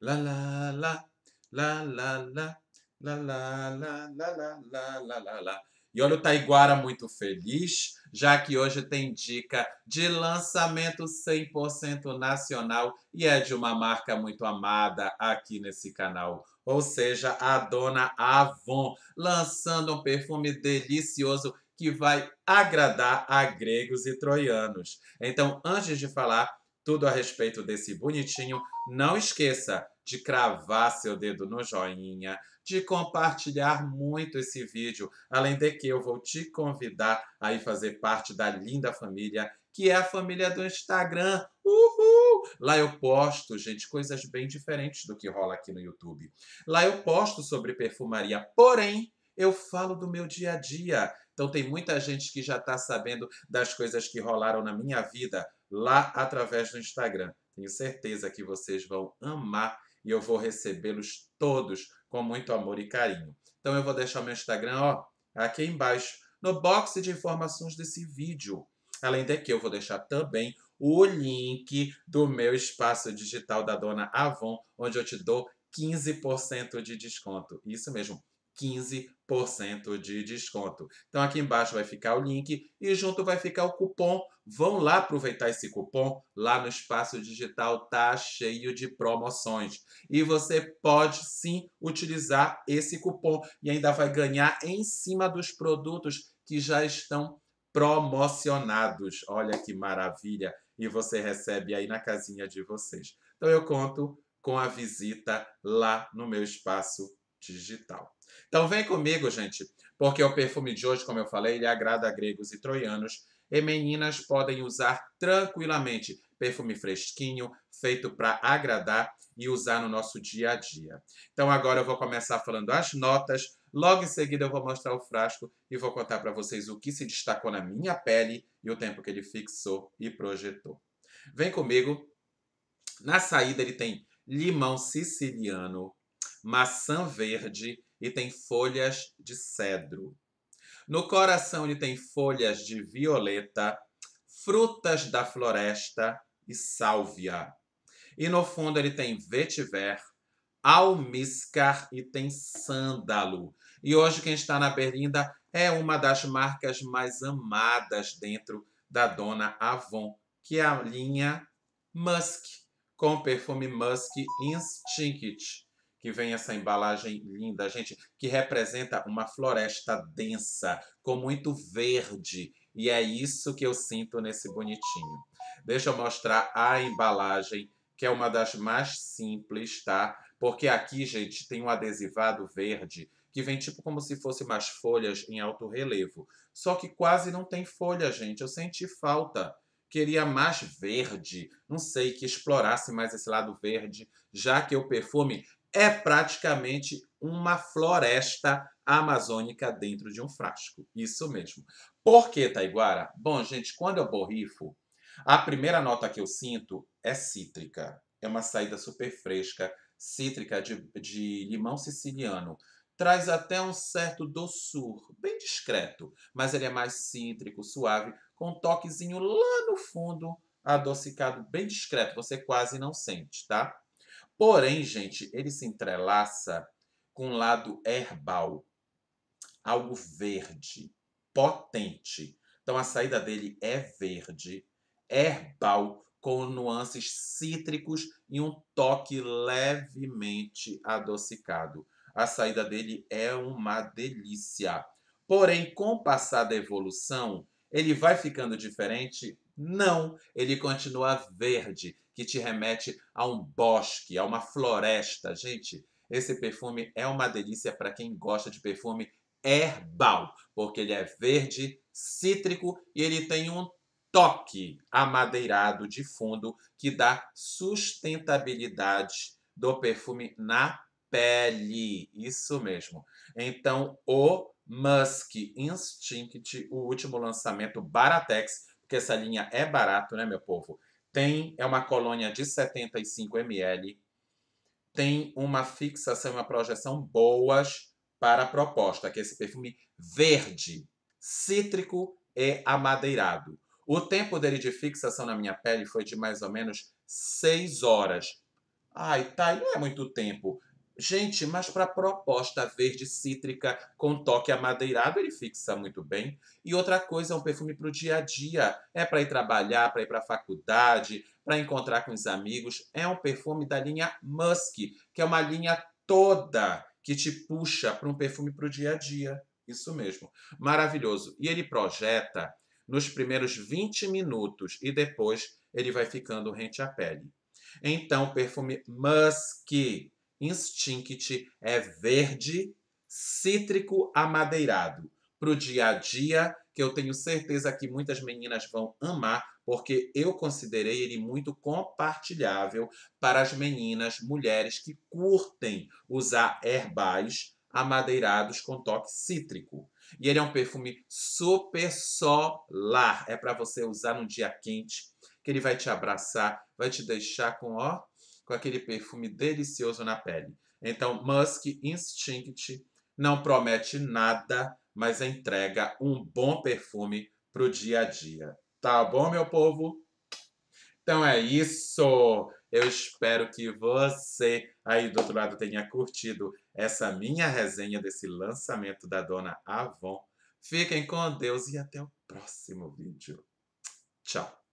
La la la, la la la, la la la, la la la, la la la. E olha o Taiguara muito feliz, já que hoje tem dica de lançamento 100% nacional e é de uma marca muito amada aqui nesse canal. Ou seja, a dona Avon lançando um perfume delicioso que vai agradar a gregos e troianos. Então, antes de falar tudo a respeito desse bonitinho, não esqueça de cravar seu dedo no joinha, de compartilhar muito esse vídeo, além de que eu vou te convidar a ir fazer parte da linda família, que é a família do Instagram. Uhul! Lá eu posto, gente, coisas bem diferentes do que rola aqui no YouTube. Lá eu posto sobre perfumaria, porém, eu falo do meu dia a dia. Então tem muita gente que já está sabendo das coisas que rolaram na minha vida lá através do Instagram. Tenho certeza que vocês vão amar e eu vou recebê-los todos com muito amor e carinho. Então eu vou deixar o meu Instagram, ó, aqui embaixo, no box de informações desse vídeo. Além de que eu vou deixar também o link do meu espaço digital da Dona Avon, onde eu te dou 15% de desconto. Isso mesmo, 15% de desconto. Então aqui embaixo vai ficar o link e junto vai ficar o cupom. Vão lá aproveitar esse cupom. Lá no espaço digital tá cheio de promoções. E você pode sim utilizar esse cupom e ainda vai ganhar em cima dos produtos que já estão promocionados. Olha que maravilha! E você recebe aí na casinha de vocês. Então eu conto com a visita lá no meu espaço digital. Então vem comigo, gente, porque o perfume de hoje, como eu falei, ele agrada a gregos e troianos e meninas podem usar tranquilamente. Perfume fresquinho, feito para agradar e usar no nosso dia a dia. Então agora eu vou começar falando as notas, logo em seguida eu vou mostrar o frasco e vou contar para vocês o que se destacou na minha pele e o tempo que ele fixou e projetou. Vem comigo. Na saída ele tem limão siciliano, maçã verde e tem folhas de cedro. No coração ele tem folhas de violeta, frutas da floresta e sálvia. E no fundo ele tem vetiver, almíscar e tem sândalo. E hoje quem está na berlinda é uma das marcas mais amadas dentro da Dona Avon, que é a linha Musk, com perfume Musk Instinct que vem essa embalagem linda, gente, que representa uma floresta densa, com muito verde. E é isso que eu sinto nesse bonitinho. Deixa eu mostrar a embalagem, que é uma das mais simples, tá? Porque aqui, gente, tem um adesivado verde, que vem tipo como se fosse umas folhas em alto relevo. Só que quase não tem folha, gente. Eu senti falta queria mais verde, não sei, que explorasse mais esse lado verde, já que o perfume é praticamente uma floresta amazônica dentro de um frasco. Isso mesmo. Por que, Taiguara? Bom, gente, quando eu borrifo, a primeira nota que eu sinto é cítrica. É uma saída super fresca, cítrica de, de limão siciliano. Traz até um certo doçor, bem discreto, mas ele é mais cítrico, suave, com um toquezinho lá no fundo, adocicado, bem discreto. Você quase não sente, tá? Porém, gente, ele se entrelaça com um lado herbal, algo verde, potente. Então a saída dele é verde, herbal, com nuances cítricos e um toque levemente adocicado. A saída dele é uma delícia. Porém, com o passar da evolução, ele vai ficando diferente? Não, ele continua verde que te remete a um bosque, a uma floresta. Gente, esse perfume é uma delícia para quem gosta de perfume herbal, porque ele é verde, cítrico e ele tem um toque amadeirado de fundo que dá sustentabilidade do perfume na pele. Isso mesmo. Então, o Musk Instinct, o último lançamento Baratex, porque essa linha é barato, né, meu povo? Tem é uma colônia de 75 ml, tem uma fixação e uma projeção boas para a proposta, que é esse perfume verde, cítrico e amadeirado. O tempo dele de fixação na minha pele foi de mais ou menos 6 horas. Ai, tá, não é muito tempo. Gente, mas para proposta verde cítrica com toque amadeirado, ele fixa muito bem. E outra coisa, é um perfume para o dia a dia. É para ir trabalhar, para ir para a faculdade, para encontrar com os amigos. É um perfume da linha Musk, que é uma linha toda que te puxa para um perfume para o dia a dia. Isso mesmo. Maravilhoso. E ele projeta nos primeiros 20 minutos e depois ele vai ficando rente à pele. Então, perfume Musk Instinct é verde, cítrico amadeirado. Para o dia a dia, que eu tenho certeza que muitas meninas vão amar, porque eu considerei ele muito compartilhável para as meninas, mulheres que curtem usar herbais amadeirados com toque cítrico. E ele é um perfume super solar. É para você usar num dia quente, que ele vai te abraçar, vai te deixar com ó, com aquele perfume delicioso na pele. Então, Musk Instinct não promete nada, mas entrega um bom perfume para o dia a dia. Tá bom, meu povo? Então é isso. Eu espero que você aí do outro lado tenha curtido essa minha resenha desse lançamento da dona Avon. Fiquem com Deus e até o próximo vídeo. Tchau.